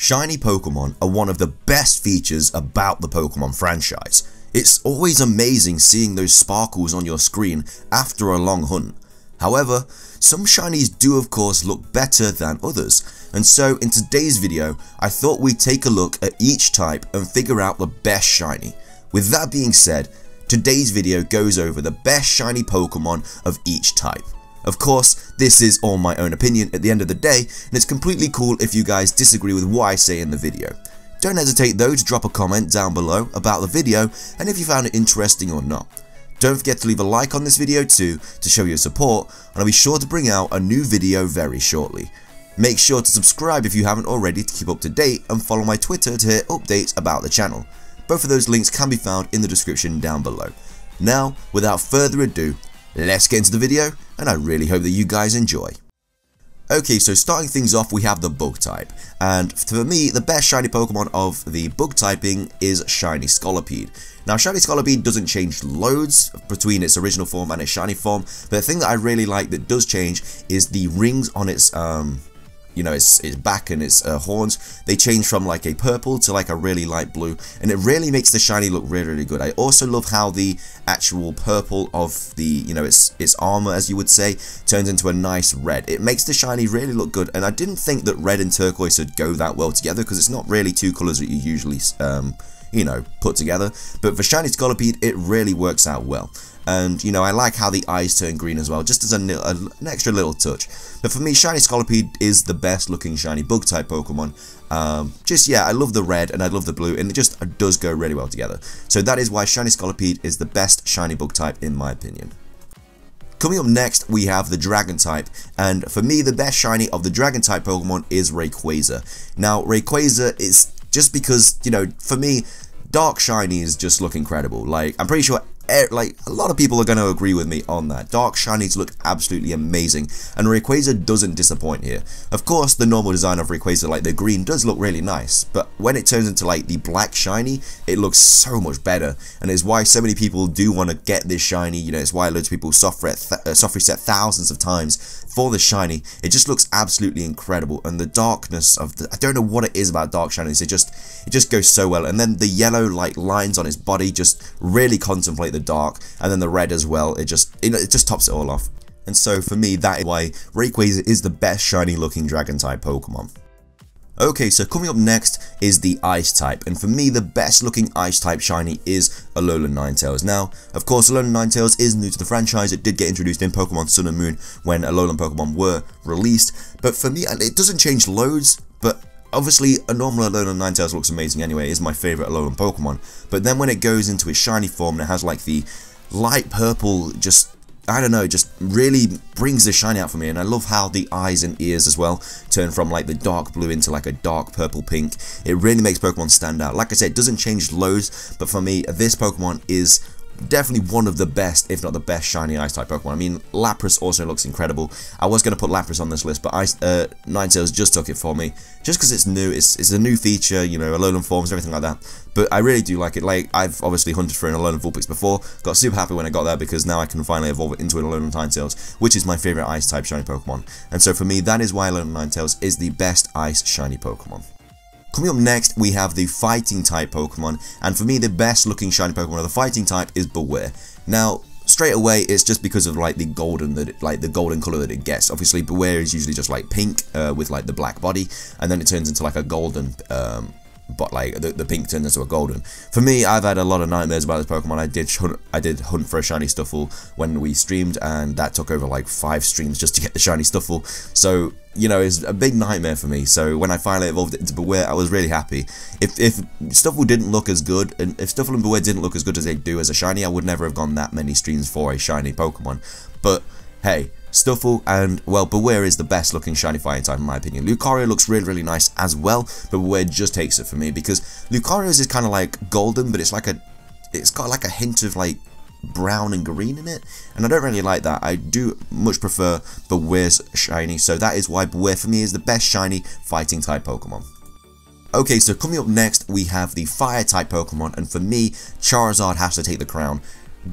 Shiny Pokemon are one of the best features about the Pokemon franchise. It's always amazing seeing those sparkles on your screen after a long hunt. However, some shinies do of course look better than others, and so in today's video I thought we'd take a look at each type and figure out the best shiny. With that being said, today's video goes over the best shiny Pokemon of each type. Of course, this is all my own opinion at the end of the day, and it's completely cool if you guys disagree with what I say in the video. Don't hesitate though to drop a comment down below about the video and if you found it interesting or not. Don't forget to leave a like on this video too to show your support and I'll be sure to bring out a new video very shortly. Make sure to subscribe if you haven't already to keep up to date and follow my Twitter to hear updates about the channel. Both of those links can be found in the description down below. Now, without further ado, let's get into the video and I really hope that you guys enjoy. Okay, so starting things off, we have the bug type, and for me, the best shiny Pokemon of the bug typing is Shiny Scolipede. Now, Shiny Scolipede doesn't change loads between its original form and its shiny form, but the thing that I really like that does change is the rings on its um, you know, its, its back and its uh, horns, they change from like a purple to like a really light blue, and it really makes the shiny look really, really good. I also love how the actual purple of the, you know, its, its armor, as you would say, turns into a nice red. It makes the shiny really look good, and I didn't think that red and turquoise would go that well together, because it's not really two colors that you usually, um, you know, put together, but for Shiny Scolipede, it really works out well and you know I like how the eyes turn green as well just as a, a, an extra little touch but for me shiny Scolipede is the best looking shiny bug type Pokemon um, just yeah I love the red and I love the blue and it just it does go really well together so that is why shiny Scolipede is the best shiny bug type in my opinion Coming up next, we have the Dragon type, and for me, the best shiny of the Dragon type Pokemon is Rayquaza. Now, Rayquaza is just because, you know, for me, Dark Shinies just look incredible. Like, I'm pretty sure like a lot of people are going to agree with me on that. Dark shinies look absolutely amazing, and Rayquaza doesn't disappoint here. Of course, the normal design of Rayquaza, like the green, does look really nice, but when it turns into like the black shiny, it looks so much better, and it's why so many people do want to get this shiny. You know, it's why loads of people soft, uh, soft reset thousands of times for the shiny. It just looks absolutely incredible, and the darkness of the I don't know what it is about dark shinies. It just it just goes so well, and then the yellow like lines on its body just really contemplate the dark, and then the red as well. It just it, it just tops it all off. And so for me, that is why Rayquaza is the best shiny looking dragon type Pokemon. Okay, so coming up next is the Ice type, and for me the best looking Ice type shiny is Alolan Ninetales. Now, of course Alolan Ninetales is new to the franchise, it did get introduced in Pokemon Sun and Moon when Alolan Pokemon were released, but for me it doesn't change loads, but Obviously, a normal Alolan Ninetales looks amazing anyway, is my favourite Alolan Pokemon, but then when it goes into its shiny form and it has like the light purple, just, I don't know, just really brings the shine out for me, and I love how the eyes and ears as well turn from like the dark blue into like a dark purple pink. It really makes Pokemon stand out. Like I said, it doesn't change loads, but for me, this Pokemon is definitely one of the best, if not the best, shiny Ice-type Pokemon. I mean, Lapras also looks incredible. I was going to put Lapras on this list, but Ice, uh, Ninetales just took it for me. Just because it's new, it's, it's a new feature, you know, Alolan forms, everything like that. But I really do like it. Like, I've obviously hunted for an Alolan Vulpix before, got super happy when I got that because now I can finally evolve it into an Alolan Ninetales, which is my favourite Ice-type shiny Pokemon. And so for me, that is why Alolan Ninetales is the best Ice shiny Pokemon. Coming up next, we have the fighting type Pokemon, and for me the best looking shiny Pokemon of the fighting type is Bewear. Now, straight away it's just because of like the golden that it, like the golden color that it gets obviously Bewear is usually just like pink uh, with like the black body and then it turns into like a golden um, but like the, the pink turns into a golden. For me, I've had a lot of nightmares about this Pokemon. I did hunt, I did hunt for a shiny Stufful when we streamed, and that took over like five streams just to get the shiny Stufful. So you know, it's a big nightmare for me. So when I finally evolved it into Bewear, I was really happy. If if Stufful didn't look as good, and if Stufful and Bewear didn't look as good as they do as a shiny, I would never have gone that many streams for a shiny Pokemon. But hey, Stufful and, well, Bewear is the best looking shiny fighting type in my opinion. Lucario looks really, really nice as well, but Bewear just takes it for me because Lucario's is kind of like golden, but it's like a, it's got like a hint of like brown and green in it, and I don't really like that. I do much prefer Bewear's shiny, so that is why Bewear for me is the best shiny fighting type Pokemon. Okay, so coming up next, we have the fire type Pokemon, and for me, Charizard has to take the crown.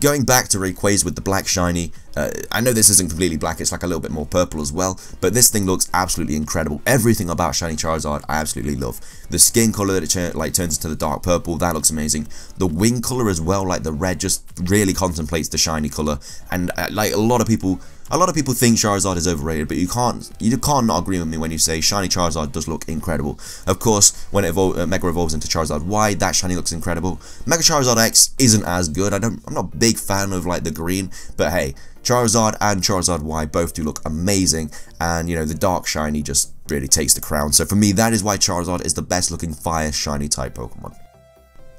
Going back to Rayquaza with the black shiny, uh, I know this isn't completely black, it's like a little bit more purple as well, but this thing looks absolutely incredible. Everything about Shiny Charizard I absolutely love. The skin color that it like turns into the dark purple, that looks amazing. The wing color as well, like the red just really contemplates the shiny color, and uh, like a lot of people a lot of people think Charizard is overrated, but you can't you can't not agree with me when you say shiny Charizard does look incredible. Of course, when it uh, Mega evolves into Charizard Y, that shiny looks incredible. Mega Charizard X isn't as good. I don't I'm not a big fan of like the green, but hey, Charizard and Charizard Y both do look amazing, and you know the dark shiny just really takes the crown. So for me, that is why Charizard is the best looking fire shiny type Pokemon.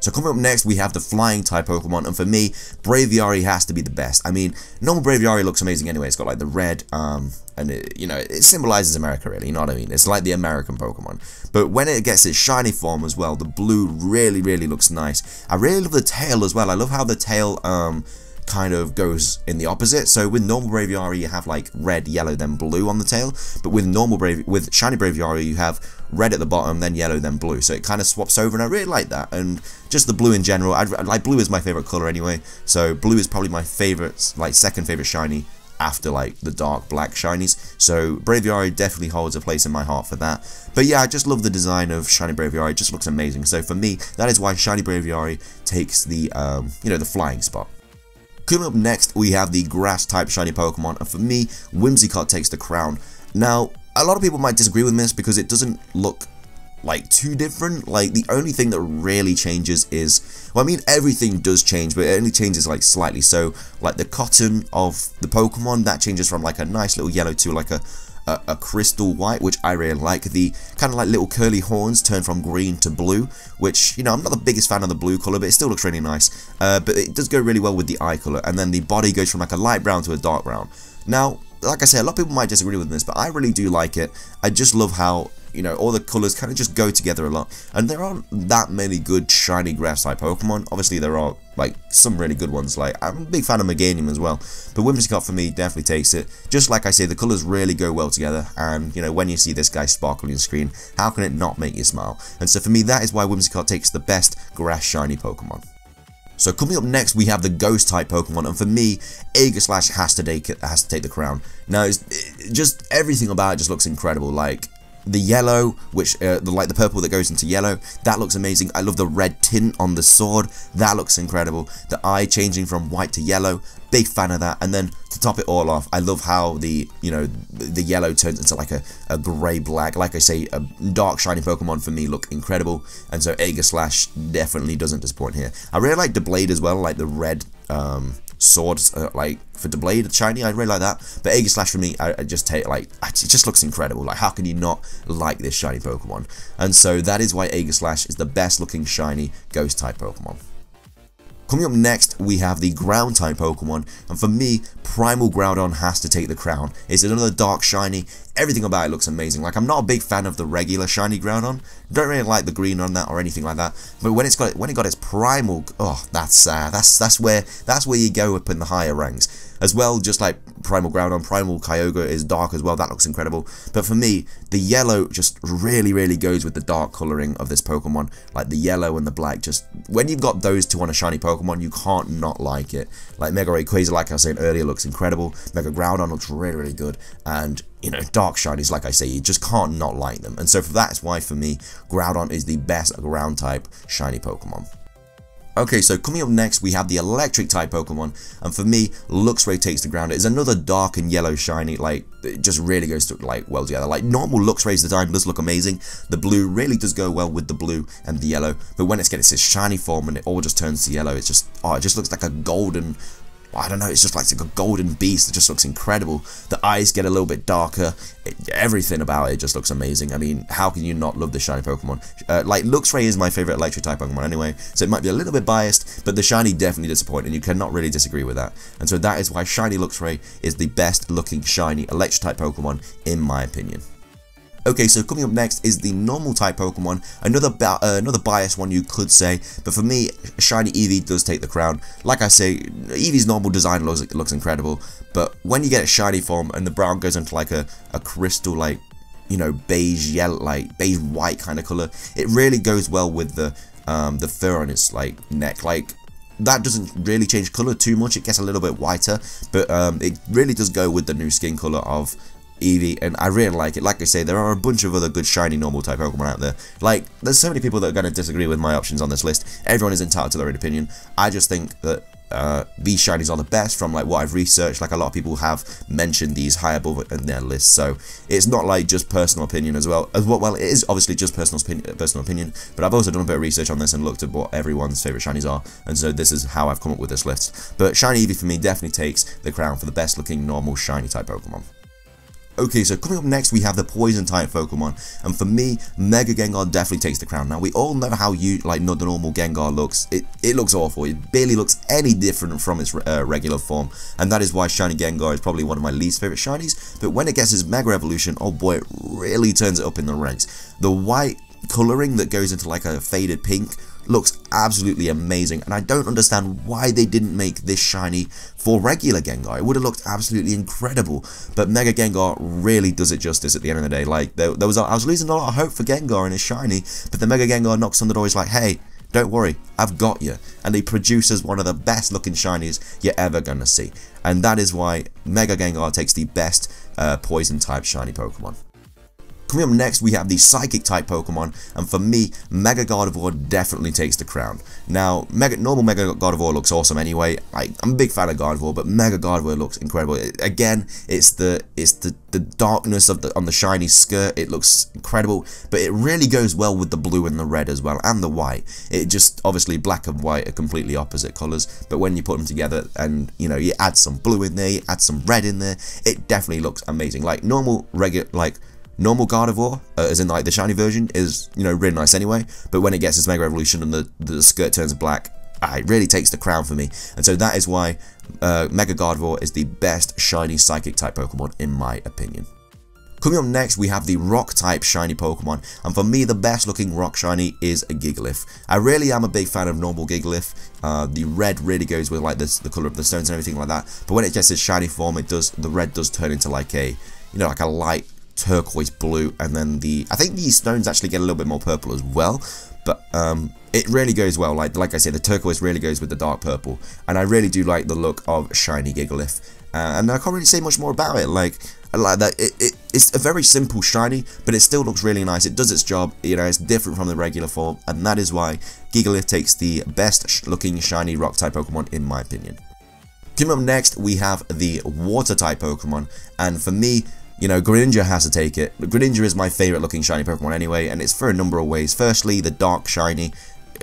So coming up next, we have the flying type Pokemon, and for me, Braviary has to be the best. I mean, normal Braviary looks amazing anyway. It's got like the red, um, and it, you know, it symbolizes America really, you know what I mean? It's like the American Pokemon. But when it gets its shiny form as well, the blue really, really looks nice. I really love the tail as well. I love how the tail, um, kind of goes in the opposite. So with normal Braviary, you have like red, yellow, then blue on the tail. But with normal Brave, with shiny Braviary, you have red at the bottom, then yellow, then blue. So it kind of swaps over, and I really like that. And just the blue in general, I like blue is my favorite color anyway. So blue is probably my favorite, like second favorite shiny after like the dark black shinies. So Braviary definitely holds a place in my heart for that. But yeah, I just love the design of Shiny Braviary. It just looks amazing. So for me, that is why Shiny Braviary takes the um, you know the flying spot. Coming up next, we have the grass type shiny Pokemon, and for me, Whimsicott takes the crown. Now, a lot of people might disagree with this because it doesn't look like too different. Like the only thing that really changes is, well, I mean everything does change, but it only changes like slightly. So like the cotton of the Pokemon that changes from like a nice little yellow to like a a, a, crystal white, which I really like. The kind of like little curly horns turn from green to blue, which, you know, I'm not the biggest fan of the blue colour, but it still looks really nice. Uh, but it does go really well with the eye colour. And then the body goes from like a light brown to a dark brown. Now, like I said, a lot of people might disagree with this, but I really do like it. I just love how you know, all the colours kind of just go together a lot. And there aren't that many good shiny grass type Pokemon. Obviously, there are, like, some really good ones. Like, I'm a big fan of Meganium as well. But Whimsicott, for me, definitely takes it. Just like I say, the colours really go well together. And, you know, when you see this guy sparkle on your screen, how can it not make you smile? And so for me, that is why Whimsicott takes the best grass shiny Pokemon. So coming up next, we have the Ghost type Pokemon, and for me, Aegislash has to take has to take the crown. Now, it, just everything about it just looks incredible. Like the yellow, which uh, the like the purple that goes into yellow, that looks amazing. I love the red tint on the sword, that looks incredible. The eye changing from white to yellow, big fan of that. And then to top it all off, I love how the you know the yellow turns into like a, a grey black. Like I say, a dark shiny Pokemon for me look incredible, and so Aegislash definitely doesn't disappoint here. I really like the blade as well, like the red. Um, swords uh, like for the blade shiny I really like that. But Aegislash for me I, I, just take like it just looks incredible. Like how can you not like this shiny Pokemon? And so that is why Aegislash is the best looking shiny ghost type Pokemon. Coming up next, we have the ground type Pokemon, and for me, Primal Groudon has to take the crown. It's another dark shiny, everything about it looks amazing. Like, I'm not a big fan of the regular shiny Groudon, don't really like the green on that or anything like that, but when it's got when it got its Primal, oh, that's, uh, that's, that's where, that's where you go up in the higher ranks. As well, just like Primal Groudon, Primal Kyogre is dark as well, that looks incredible. But for me, the yellow just really, really goes with the dark colouring of this Pokemon. Like the yellow and the black, just, when you've got those two on a shiny Pokemon, you can't not like it. Like Mega Rayquaza, like I was saying earlier, looks incredible. Mega Groudon looks really, really good. And you know, dark shinies, like I say, you just can't not like them. And so for that's why, for me, Groudon is the best ground type shiny Pokemon. Okay, so coming up next, we have the electric type Pokemon, and for me, Luxray takes the ground. It is another dark and yellow shiny, like, it just really goes to, like, well together. Like, normal Luxray's design does look amazing. The blue really does go well with the blue and the yellow, but when it's getting its shiny form and it all just turns to yellow, it's just, oh, it just looks like a golden I don't know, it's just like, a golden beast. It just looks incredible. The eyes get a little bit darker. It, everything about it just looks amazing. I mean, how can you not love the shiny Pokemon? Uh, like, Luxray is my favorite electric type Pokemon anyway, so it might be a little bit biased, but the shiny definitely disappoints, and you cannot really disagree with that. And so that is why shiny Luxray is the best looking shiny electric type Pokemon, in my opinion. Okay, so coming up next is the normal type Pokemon, another uh, another biased one you could say, but for me, Shiny Eevee does take the crown. Like I say, Eevee's normal design looks, looks incredible, but when you get a shiny form and the brown goes into like a, a crystal like, you know, beige yellow, like beige white kind of color, it really goes well with the um, the fur on its like neck. Like that doesn't really change color too much. It gets a little bit whiter, but um, it really does go with the new skin color of Eevee, and I really like it. Like I say, there are a bunch of other good shiny normal type Pokemon out there. Like, there's so many people that are going to disagree with my options on this list. Everyone is entitled to their own opinion. I just think that uh, these shinies are the best from like what I've researched. Like a lot of people have mentioned these high above in their list, so it's not like just personal opinion as well. As well, well, it is obviously just personal opinion, personal opinion, but I've also done a bit of research on this and looked at what everyone's favorite shinies are, and so this is how I've come up with this list. But shiny Eevee for me definitely takes the crown for the best looking normal shiny type Pokemon. Okay, so coming up next, we have the Poison-type Pokemon, and for me, Mega Gengar definitely takes the crown. Now, we all know how you like not the normal Gengar looks. It it looks awful. It barely looks any different from its uh, regular form, and that is why Shiny Gengar is probably one of my least favorite shinies. But when it gets its Mega Evolution, oh boy, it really turns it up in the ranks. The white coloring that goes into like a faded pink looks absolutely amazing and I don't understand why they didn't make this shiny for regular Gengar. It would have looked absolutely incredible, but Mega Gengar really does it justice at the end of the day. Like, there, there was I was losing a lot of hope for Gengar and his shiny, but the Mega Gengar knocks on the door, he's like, hey, don't worry, I've got you. And he produces one of the best looking shinies you're ever going to see. And that is why Mega Gengar takes the best uh, poison type shiny Pokemon. Coming up next, we have the Psychic type Pokemon, and for me, Mega Gardevoir definitely takes the crown. Now, Mega, normal Mega Gardevoir looks awesome anyway. I, am a big fan of Gardevoir, but Mega Gardevoir looks incredible. It, again, it's the it's the, the darkness of the on the shiny skirt. It looks incredible, but it really goes well with the blue and the red as well, and the white. It just obviously black and white are completely opposite colors, but when you put them together and you know you add some blue in there, you add some red in there, it definitely looks amazing. Like normal regular like normal Gardevoir, uh, as in like the shiny version, is, you know, really nice anyway, but when it gets its Mega Evolution and the, the skirt turns black, uh, it really takes the crown for me, and so that is why uh, Mega Gardevoir is the best shiny Psychic type Pokemon in my opinion. Coming up next, we have the Rock type shiny Pokemon, and for me, the best looking Rock shiny is a Gigalith. I really am a big fan of normal Gigalith. Uh, the red really goes with like this, the color of the stones and everything like that. But when it gets its shiny form, it does the red does turn into like a, you know, like a light turquoise blue, and then the I think these stones actually get a little bit more purple as well, but um, it really goes well. Like like I said, the turquoise really goes with the dark purple, and I really do like the look of shiny Gigalith. Uh, and I can't really say much more about it. Like I like that. It, it, it's a very simple shiny, but it still looks really nice. It does its job. You know, it's different from the regular form, and that is why Gigalith takes the best sh looking shiny rock type Pokemon in my opinion. Coming up next, we have the water type Pokemon, and for me, you know, Greninja has to take it. Greninja is my favourite looking shiny Pokemon anyway, and it's for a number of ways. Firstly, the dark shiny,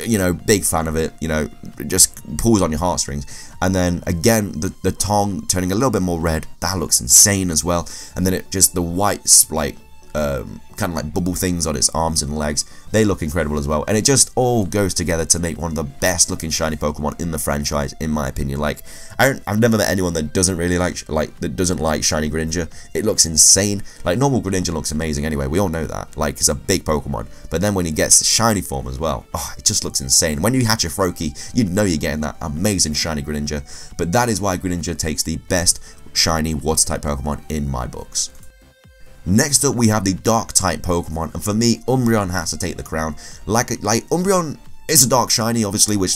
you know, big fan of it, you know, it just pulls on your heartstrings. And then again, the, the tongue turning a little bit more red, that looks insane as well. And then it just, the white, like, um, kind of like bubble things on its arms and legs. They look incredible as well. And it just all goes together to make one of the best looking shiny Pokemon in the franchise, in my opinion. Like, I have never met anyone that doesn't really like, like, that doesn't like shiny Greninja. It looks insane. Like, normal Greninja looks amazing anyway. We all know that. Like, it's a big Pokemon. But then when he gets the shiny form as well, oh, it just looks insane. When you hatch a Froakie, you know you're getting that amazing shiny Greninja. But that is why Greninja takes the best shiny water type Pokemon in my books. Next up, we have the Dark type Pokemon, and for me, Umbreon has to take the crown. Like, like Umbreon is a Dark Shiny, obviously, which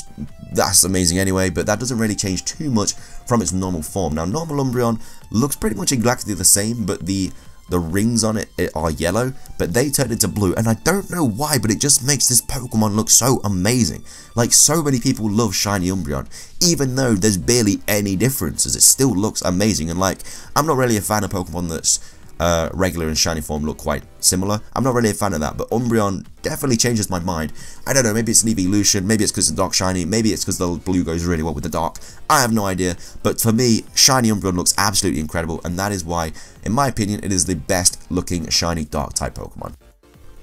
that's amazing anyway, but that doesn't really change too much from its normal form. Now, normal Umbreon looks pretty much exactly the same, but the the rings on it, it are yellow, but they turn into blue, and I don't know why, but it just makes this Pokemon look so amazing. Like, so many people love Shiny Umbreon, even though there's barely any differences, it still looks amazing, and like, I'm not really a fan of Pokemon that's uh, regular and shiny form look quite similar. I'm not really a fan of that, but Umbreon definitely changes my mind. I don't know, maybe it's an evolution, maybe it's because the dark shiny, maybe it's because the blue goes really well with the dark. I have no idea, but for me, shiny Umbreon looks absolutely incredible, and that is why, in my opinion, it is the best looking shiny dark type Pokemon.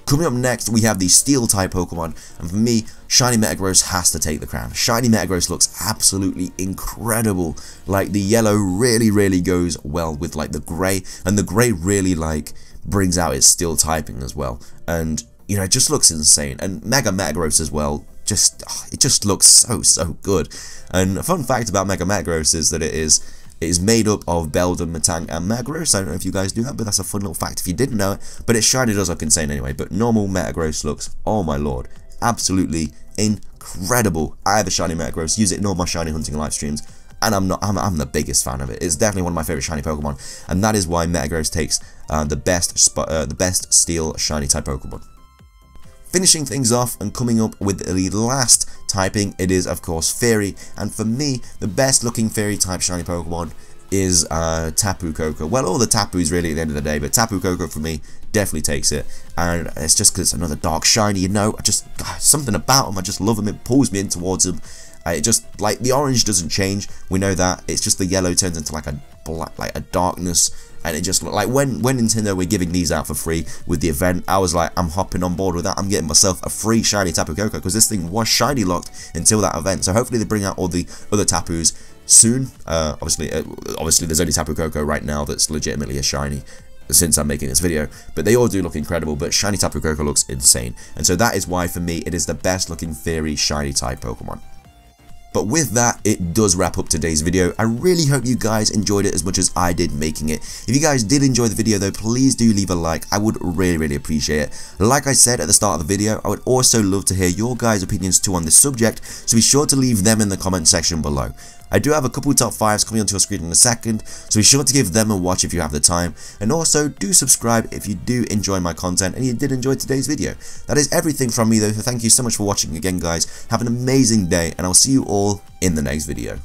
Coming up next, we have the Steel type Pokemon, and for me, Shiny Metagross has to take the crown. Shiny Metagross looks absolutely incredible. Like, the yellow really, really goes well with, like, the grey, and the grey really, like, brings out its Steel typing as well. And, you know, it just looks insane. And Mega Metagross as well, just, oh, it just looks so, so good. And a fun fact about Mega Metagross is that it is it is made up of Beldum, Metang, and Metagross. I don't know if you guys knew that, but that's a fun little fact if you didn't know it. But its shiny does look insane anyway. But normal Metagross looks, oh my lord, absolutely incredible incredible. I have a shiny Metagross, use it in all my shiny hunting live streams, and I'm not I'm, I'm the biggest fan of it. It's definitely one of my favorite shiny Pokemon, and that is why Metagross takes uh, the best uh, the best Steel shiny type Pokemon. Finishing things off and coming up with the last typing, it is of course Fairy, and for me, the best looking Fairy type shiny Pokemon is uh, Tapu Koko. Well, all the Tapus really at the end of the day, but Tapu Koko for me definitely takes it. And it's just because it's another dark shiny, you know, I just, something about him, I just love him, it pulls me in towards him. Uh, it just, like, the orange doesn't change, we know that, it's just the yellow turns into like a black, like a darkness, and it just looked like when when Nintendo were giving these out for free with the event, I was like, I'm hopping on board with that. I'm getting myself a free shiny Tapu Koko because this thing was shiny locked until that event. So hopefully they bring out all the other Tapus soon. Uh, obviously, uh, obviously there's only Tapu Koko right now that's legitimately a shiny since I'm making this video, but they all do look incredible, but Shiny Tapu Koko looks insane, and so that is why for me it is the best looking Fairy Shiny type Pokemon. But with that, it does wrap up today's video. I really hope you guys enjoyed it as much as I did making it. If you guys did enjoy the video though, please do leave a like. I would really, really appreciate it. Like I said at the start of the video, I would also love to hear your guys' opinions too on this subject, so be sure to leave them in the comment section below. I do have a couple top 5s coming onto your screen in a second, so be sure to give them a watch if you have the time, and also do subscribe if you do enjoy my content and you did enjoy today's video. That is everything from me though, so thank you so much for watching again guys, have an amazing day, and I'll see you all in the next video.